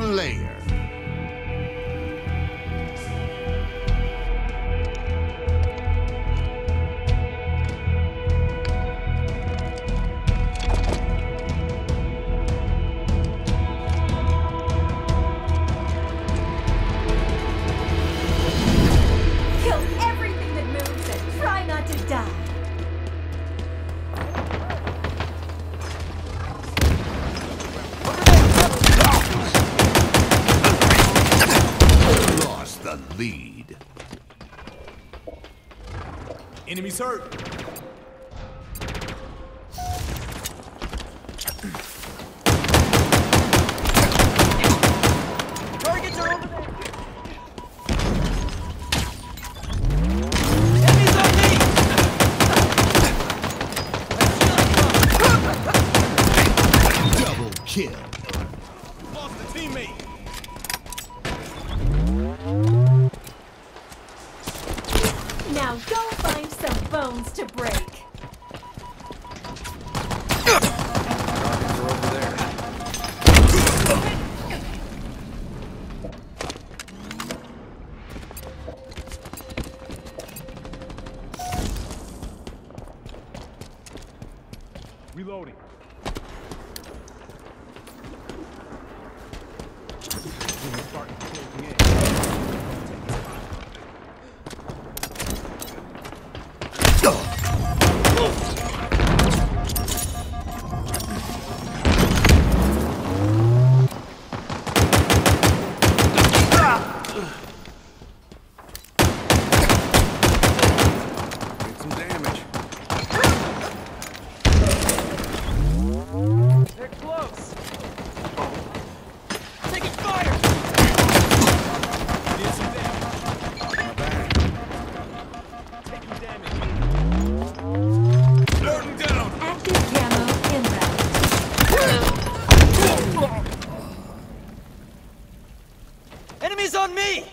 Slayer. Lead. Enemies hurt. Targets are over there. Enemies on me! Double kill. Lost a teammate. Bones to break. Enemies on me!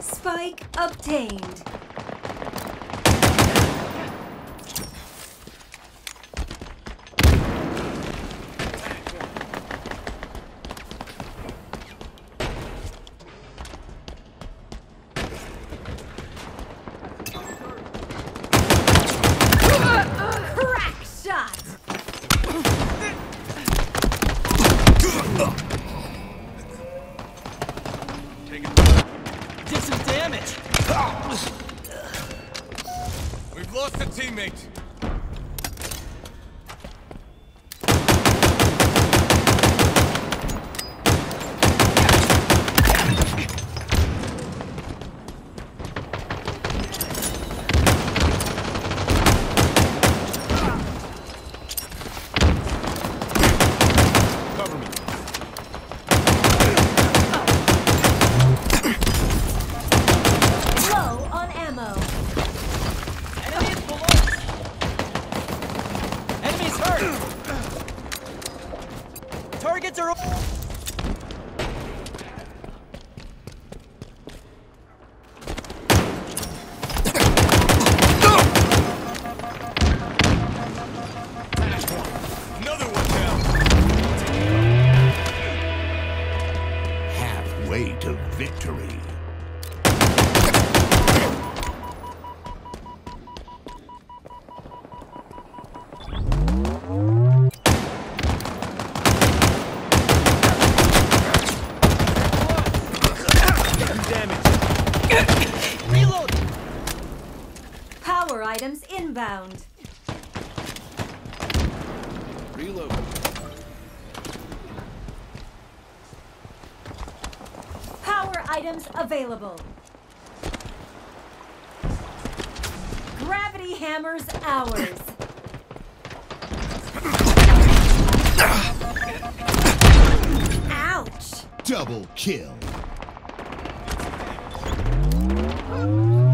Spike obtained. Did some damage. We've lost a teammate. Items inbound. Reload. Power items available. Gravity hammers ours. Ouch! Double kill. Kill.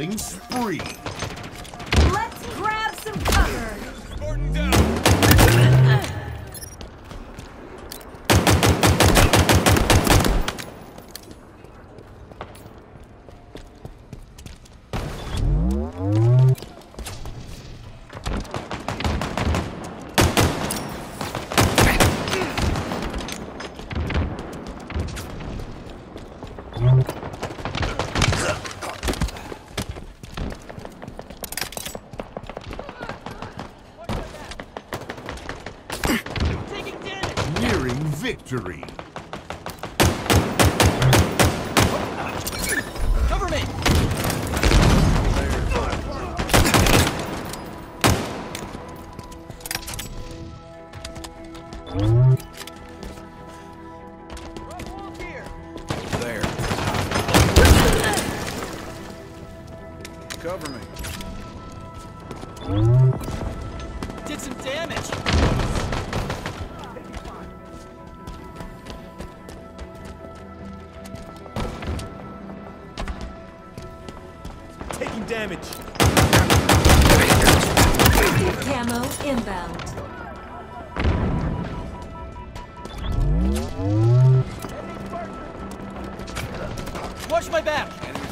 Killing spree. Victory. Cover me. There. Cover me. Taking damage. Camo inbound. Watch my back.